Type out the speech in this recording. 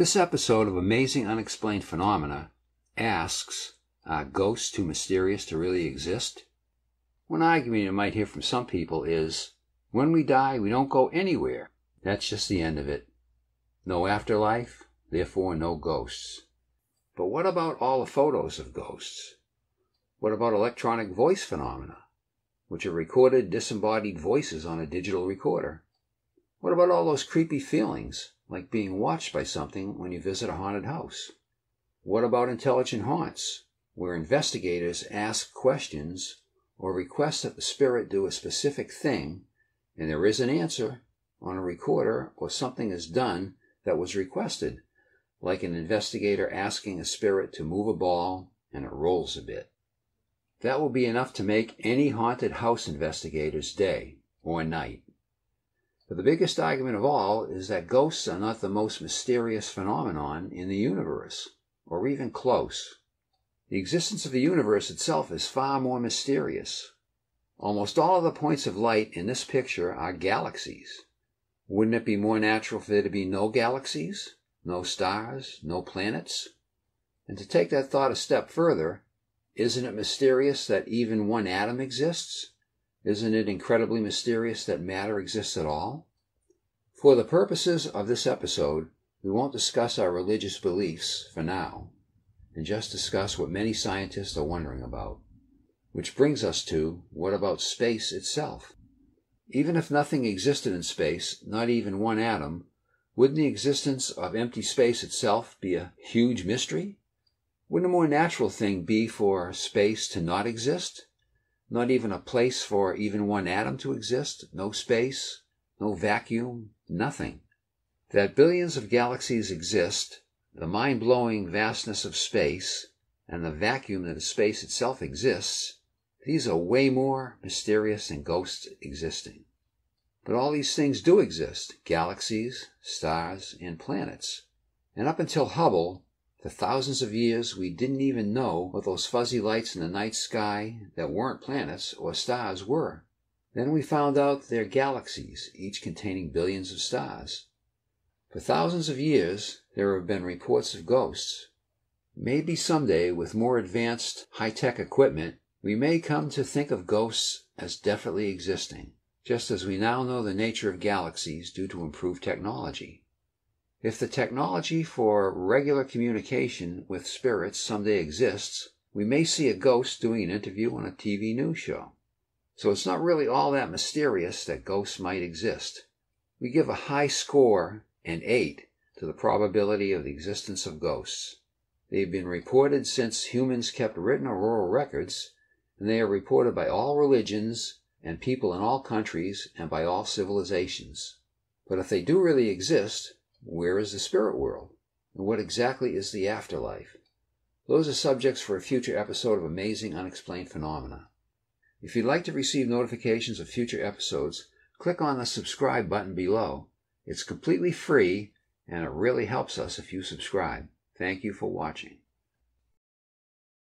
This episode of Amazing Unexplained Phenomena asks Are ghosts too mysterious to really exist? One argument you might hear from some people is When we die, we don't go anywhere. That's just the end of it. No afterlife, therefore no ghosts. But what about all the photos of ghosts? What about electronic voice phenomena, which are recorded disembodied voices on a digital recorder? What about all those creepy feelings, like being watched by something when you visit a haunted house? What about intelligent haunts, where investigators ask questions or request that the spirit do a specific thing, and there is an answer on a recorder or something is done that was requested, like an investigator asking a spirit to move a ball and it rolls a bit? That will be enough to make any haunted house investigator's day or night. But the biggest argument of all is that ghosts are not the most mysterious phenomenon in the universe, or even close. The existence of the universe itself is far more mysterious. Almost all of the points of light in this picture are galaxies. Wouldn't it be more natural for there to be no galaxies, no stars, no planets? And to take that thought a step further, isn't it mysterious that even one atom exists? Isn't it incredibly mysterious that matter exists at all? For the purposes of this episode, we won't discuss our religious beliefs for now, and just discuss what many scientists are wondering about. Which brings us to what about space itself? Even if nothing existed in space, not even one atom, wouldn't the existence of empty space itself be a huge mystery? Wouldn't a more natural thing be for space to not exist? Not even a place for even one atom to exist? No space? No vacuum? Nothing. That billions of galaxies exist, the mind blowing vastness of space, and the vacuum that space itself exists, these are way more mysterious than ghosts existing. But all these things do exist galaxies, stars, and planets. And up until Hubble, for thousands of years, we didn't even know what those fuzzy lights in the night sky that weren't planets or stars were. Then we found out they're galaxies, each containing billions of stars. For thousands of years, there have been reports of ghosts. Maybe someday, with more advanced high tech equipment, we may come to think of ghosts as definitely existing, just as we now know the nature of galaxies due to improved technology. If the technology for regular communication with spirits someday exists, we may see a ghost doing an interview on a TV news show. So it's not really all that mysterious that ghosts might exist. We give a high score, an 8, to the probability of the existence of ghosts. They've been reported since humans kept written or oral records, and they are reported by all religions and people in all countries and by all civilizations. But if they do really exist, where is the spirit world? And what exactly is the afterlife? Those are subjects for a future episode of Amazing Unexplained Phenomena. If you'd like to receive notifications of future episodes, click on the subscribe button below. It's completely free and it really helps us if you subscribe. Thank you for watching.